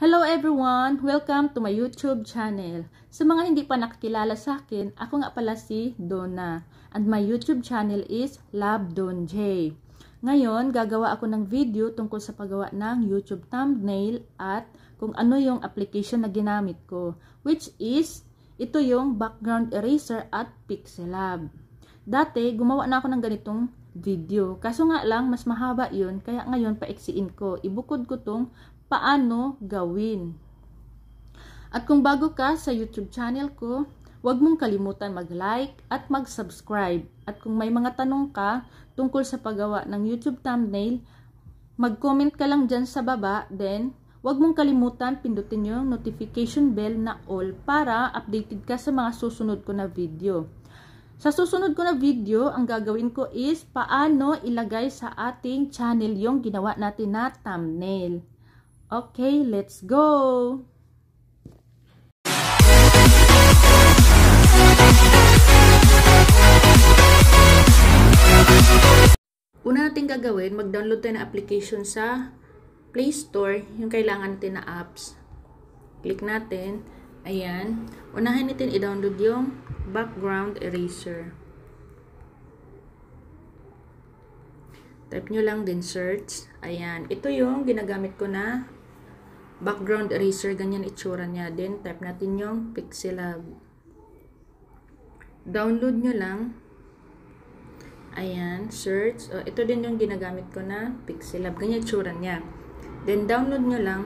Hello everyone! Welcome to my YouTube channel. Sa mga hindi pa nakakilala sa akin, ako nga pala si Donna. And my YouTube channel is Love Don J. Ngayon, gagawa ako ng video tungkol sa paggawa ng YouTube thumbnail at kung ano yung application na ginamit ko. Which is, ito yung background eraser at Pixelab. Dati, gumawa na ako ng ganitong video. Kaso nga lang, mas mahaba yun, kaya ngayon paiksiin ko. Ibukod ko tong paano gawin. At kung bago ka sa YouTube channel ko, huwag mong kalimutan mag-like at mag-subscribe. At kung may mga tanong ka tungkol sa paggawa ng YouTube thumbnail, mag-comment ka lang dyan sa baba, then huwag mong kalimutan pindutin yung notification bell na all para updated ka sa mga susunod ko na video. Sa susunod ko na video, ang gagawin ko is paano ilagay sa ating channel yung ginawa natin na thumbnail. Okay, let's go! Una natin gagawin, mag-download tayo ng application sa Play Store, yung kailangan natin na apps. Click natin. Ayan. Unahin natin i-download yung background eraser. Type nyo lang din search. Ayan. Ito yung ginagamit ko na background eraser, ganyan itsura niya. Then, type natin yung Pixelab. Download nyo lang. Ayan, search. Uh, ito din yung ginagamit ko na Pixelab. Ganyan itsura niya. Then, download nyo lang.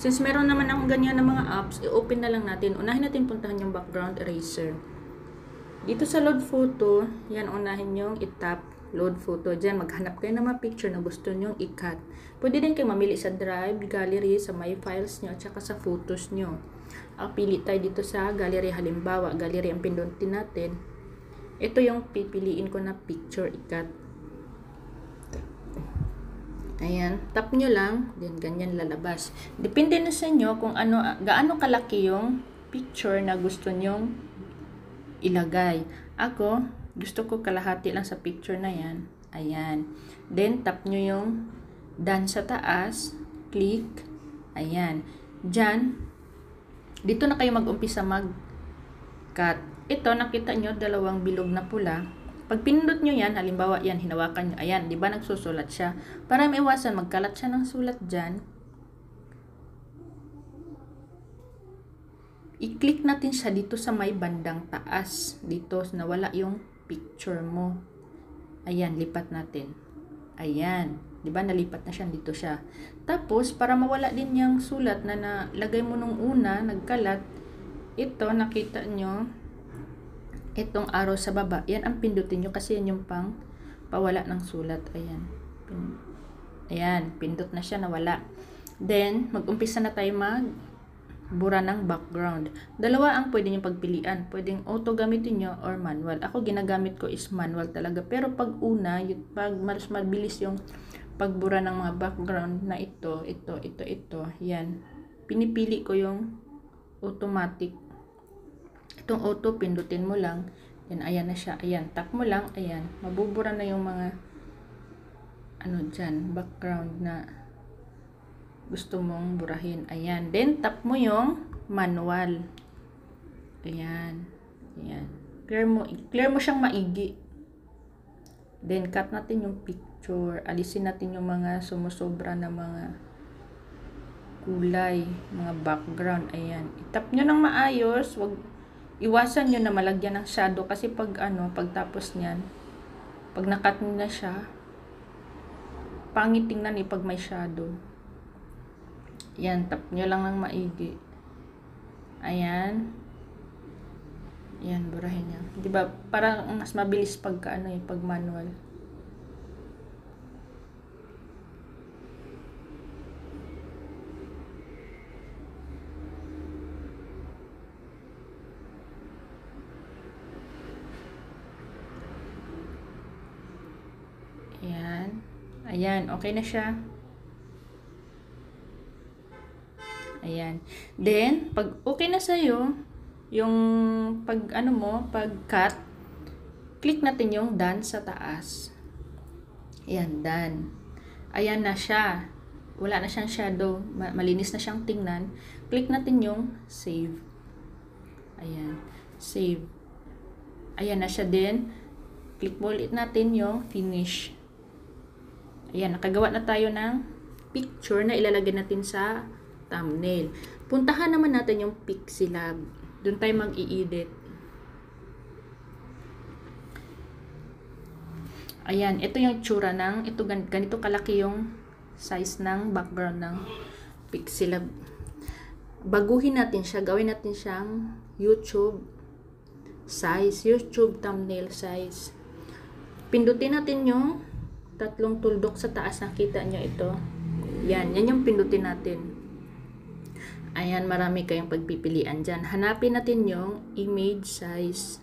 Since meron naman akong ganyan na mga apps, i-open na lang natin. Unahin natin puntahan yung background eraser. Dito sa load photo, yan unahin yung itap load photo. Diyan, maghanap kayo ng mga picture na gusto nyong i-cut. Pwede din kayo mamili sa drive, gallery, sa my files nyo, at saka sa photos nyo. Ang pili tayo dito sa gallery. Halimbawa, gallery ang pindutin natin. Ito yung pipiliin ko na picture i-cut. Ayan, tap nyo lang, then ganyan lalabas. Depende na sa inyo kung ano, gaano kalaki yung picture na gusto nyong ilagay. Ako, gusto ko kalahati lang sa picture na yan. Ayan. Then, tap nyo yung done sa taas. Click. Ayan. Diyan, dito na kayo mag-umpisa mag-cut. Ito, nakita nyo, dalawang bilog na pula. Pag pinindot nyo yan, halimbawa yan, hinawakan nyo, ayan, di ba nagsusulat siya? Para maiwasan, magkalat siya ng sulat dyan. I-click natin siya dito sa may bandang taas. Dito, nawala yung picture mo. Ayan, lipat natin. Ayan. Ba nalipat na siya dito siya. Tapos, para mawala din yung sulat na nalagay mo nung una, nagkalat, ito, nakita nyo, itong arrow sa baba, yan ang pindutin nyo kasi yan yung pang pawala ng sulat. Ayan. Ayan, pindot na siya, nawala. Then, mag-umpisa na tayo mag bura ng background. Dalawa ang pwede nyo pagpilian. Pwedeng auto gamitin nyo or manual. Ako ginagamit ko is manual talaga. Pero pag una, yung, pag mas mabilis yung pagbura ng mga background na ito, ito, ito, ito, yan. Pinipili ko yung automatic. Itong auto, pindutin mo lang. Yan, ayan na siya. Ayan, tap mo lang. Ayan, mabubura na yung mga ano dyan, background na gusto mong burahin. Ayan. Then, tap mo yung manual. Ayan. Ayan. Clear mo, clear mo siyang maigi. Then, cut natin yung picture. Alisin natin yung mga sumusobra na mga kulay, mga background. Ayan. Itap nyo ng maayos. Wag, iwasan nyo na malagyan ng shadow kasi pag ano, pagtapos niyan, pag nakat na siya, pangit tingnan eh pag may shadow. Yan, tap nyo lang ng maigi. Ayan. Yan, burahin. Di ba Parang mas mabilis pagka ano eh, pag manual. Ayan. Ayan, okay na siya. Ayan. Then, pag okay na sa'yo, yung pag ano mo, pag cut, click natin yung done sa taas. Ayan, done. Ayan na siya. wala na siyang shadow, ma- malinis na siyang tingnan, click natin yung save. Ayan, save. Ayan na siya din. Click mo ulit natin yung finish. Ayan, nakagawa na tayo ng picture na ilalagay natin sa thumbnail. Puntahan naman natin yung Pixilab. Doon tayo mag-i-edit. Ayan, ito yung tsura ng, ito gan- ganito kalaki yung size ng background ng Pixilab. Baguhin natin siya, gawin natin siyang YouTube size, YouTube thumbnail size. Pindutin natin yung tatlong tuldok sa taas, nakita nyo ito. Yan, yan yung pindutin natin. Ayan, marami kayong pagpipilian dyan. Hanapin natin yung image size.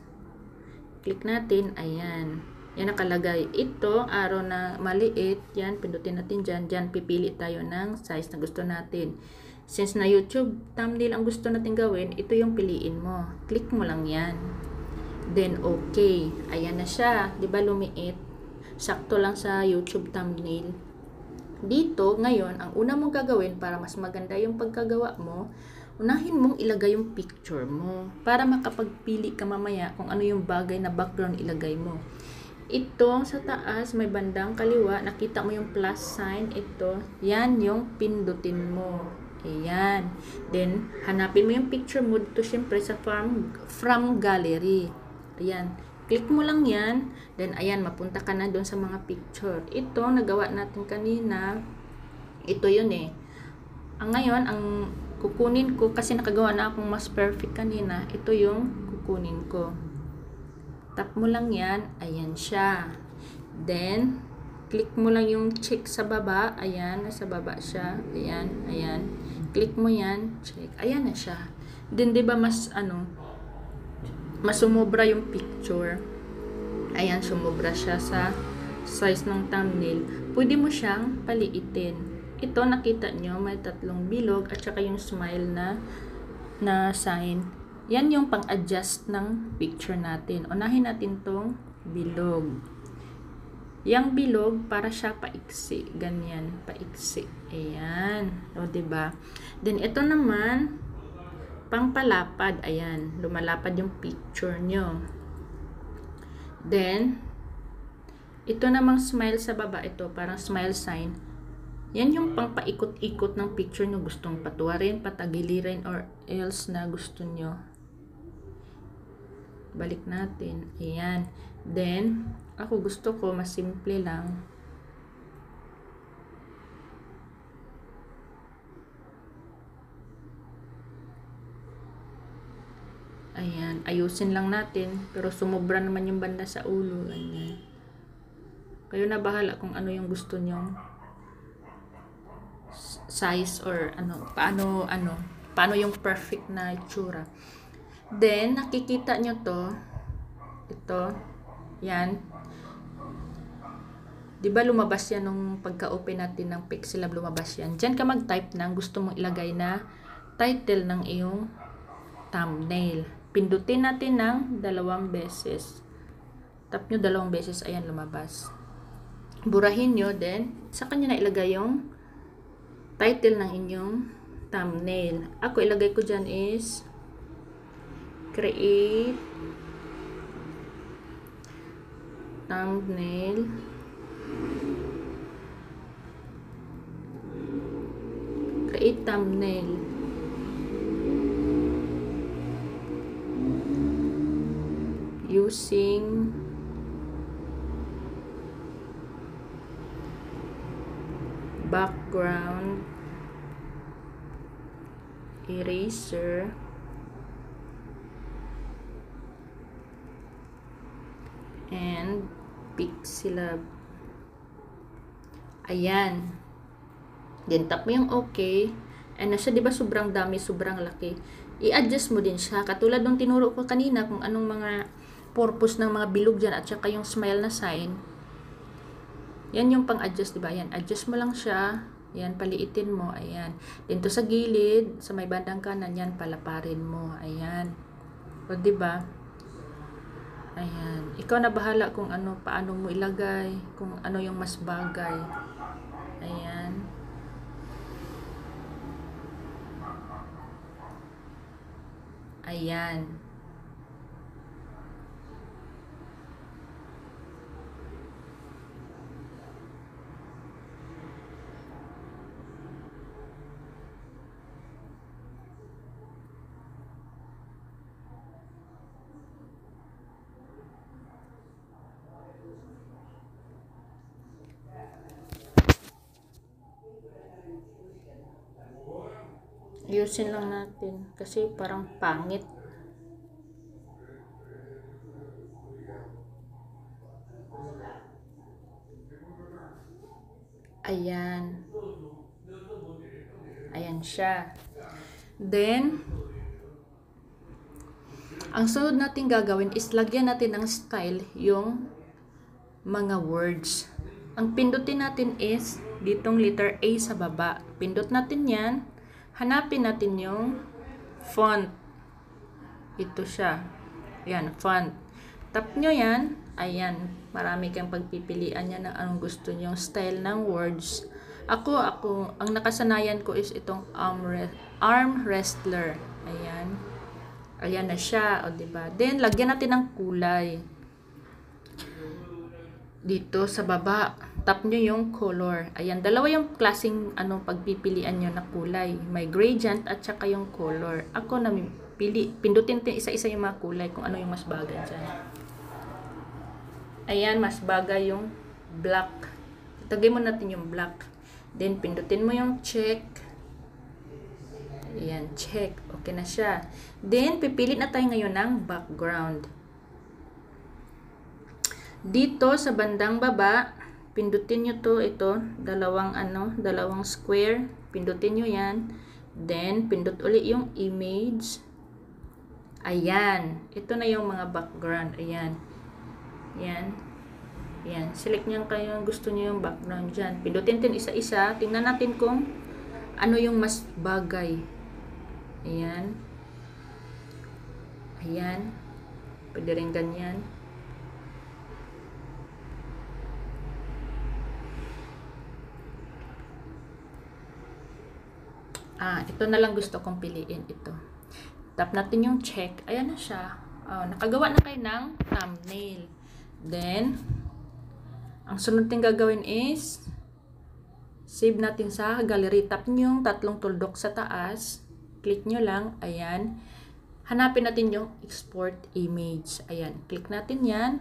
Click natin, ayan. Yan nakalagay. Ito, araw na maliit, yan, pindutin natin dyan. Dyan, pipili tayo ng size na gusto natin. Since na YouTube thumbnail ang gusto natin gawin, ito yung piliin mo. Click mo lang yan. Then, okay. Ayan na siya. Ba lumiit? Sakto lang sa YouTube thumbnail. Dito, ngayon, ang una mong gagawin para mas maganda yung pagkagawa mo, unahin mong ilagay yung picture mo para makapagpili ka mamaya kung ano yung bagay na background ilagay mo. Ito, sa taas, may bandang kaliwa, nakita mo yung plus sign, ito, yan yung pindutin mo. Ayan. Then, hanapin mo yung picture mo dito, syempre, sa from, from gallery. Ayan. Click mo lang yan. Then, ayan, mapunta ka na doon sa mga picture. Ito, nagawa natin kanina. Ito yun eh. Ang ngayon, ang kukunin ko, kasi nakagawa na akong mas perfect kanina, ito yung kukunin ko. Tap mo lang yan. Ayan siya. Then, click mo lang yung check sa baba. Ayan, nasa baba siya. Ayan, ayan. Click mo yan. Check. Ayan na siya. Then, di ba mas, ano, mas sumobra yung picture. Ayan, sumobra siya sa size ng thumbnail. Pwede mo siyang paliitin. Ito, nakita nyo, may tatlong bilog at saka yung smile na na sign. Yan yung pang-adjust ng picture natin. Unahin natin tong bilog. Yang bilog, para siya paiksi. Ganyan, paiksi. Ayan. O, diba? Then, ito naman, pangpalapad. Ayan, lumalapad yung picture nyo. Then, ito namang smile sa baba, ito, parang smile sign. Yan yung pangpaikot-ikot ng picture nyo. Gustong patuwarin, patagilirin, or else na gusto nyo. Balik natin. Ayan. Then, ako gusto ko, mas simple lang. Ayan, ayusin lang natin. Pero sumobra naman yung banda sa ulo. Ganyan. Kayo na bahala kung ano yung gusto nyo size or ano, paano, ano, paano yung perfect na itsura. Then, nakikita nyo to, ito, yan. Di ba lumabas yan nung pagka-open natin ng Pixelab, lumabas yan. Diyan ka mag-type ng gusto mong ilagay na title ng iyong thumbnail. Pindutin natin ng dalawang beses. Tap nyo dalawang beses, ayan lumabas. Burahin nyo, then, sa kanya na ilagay yung title ng inyong thumbnail. Ako, ilagay ko dyan is create thumbnail create thumbnail using background eraser. And pixelab. Ayan. Then tap mo yung okay and nasa di ba sobrang dami sobrang laki. I-adjust mo din siya. Katulad ng tinuro ko kanina kung anong mga purpose ng mga bilog dyan at saka yung smile na sign. Yan yung pang-adjust, diba? Yan, adjust mo lang siya. Yan, paliitin mo. Ayan. Dito sa gilid, sa may bandang kanan, yan, palaparin mo. Ayan. O, diba? Ayan. Ikaw na bahala kung ano, paano mo ilagay, kung ano yung mas bagay. Ayan. Ayan. Ayusin lang natin kasi parang pangit. Ayan. Ayan siya. Then, ang sunod natin gagawin is lagyan natin ng style yung mga words. Ang pindutin natin is ditong letter A sa baba. Pindot natin yan. Hanapin natin yung font. Ito siya. Yan, font. Tap nyo yan. Ayan. Marami kang pagpipilian yan ng anong gusto nyo style ng words. Ako, ako, ang nakasanayan ko is itong arm, arm wrestler. Ayan. Ayan na siya, o diba? Then, lagyan natin ng kulay. Dito sa baba, tap nyo yung color. Ayan, dalawa yung klaseng ano, pagpipilian nyo na kulay. May gradient at saka yung color. Ako na pili, pindutin isa-isa yung mga kulay kung ano yung mas bagay dyan. Ayan, mas bagay yung black. Itagay mo natin yung black. Then, pindutin mo yung check. Ayan, check. Okay na siya. Then, pipili na tayo ngayon ng background. Dito sa bandang baba, pindutin nyo to, ito, dalawang ano, dalawang square. Pindutin nyo yan. Then, pindut uli yung image. Ayan. Ito na yung mga background. Ayan. Ayan. Ayan. Select nyo kayo gusto nyo yung background dyan. Pindutin din isa-isa. Tingnan natin kung ano yung mas bagay. Ayan. Ayan. Pwede rin ganyan. Ah, ito na lang gusto kong piliin ito. Tap natin yung check. Ayan na siya. Oh, nakagawa na kayo ng thumbnail. Then, ang sunod ting gagawin is save natin sa gallery. Tap nyo yung tatlong tuldok sa taas. Click nyo lang. Ayan. Hanapin natin yung export image. Ayan. Click natin yan.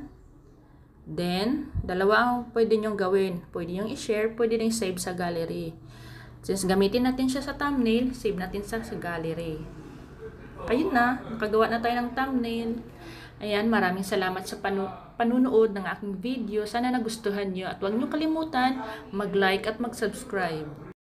Then, dalawa ang pwede nyo gawin. Pwede nyo i-share, pwede rin save sa gallery. Since gamitin natin siya sa thumbnail, save natin sa, sa gallery. Ayun na, nakagawa na tayo ng thumbnail. Ayan, maraming salamat sa panu panunood ng aking video. Sana nagustuhan nyo at huwag nyo kalimutan mag-like at mag-subscribe.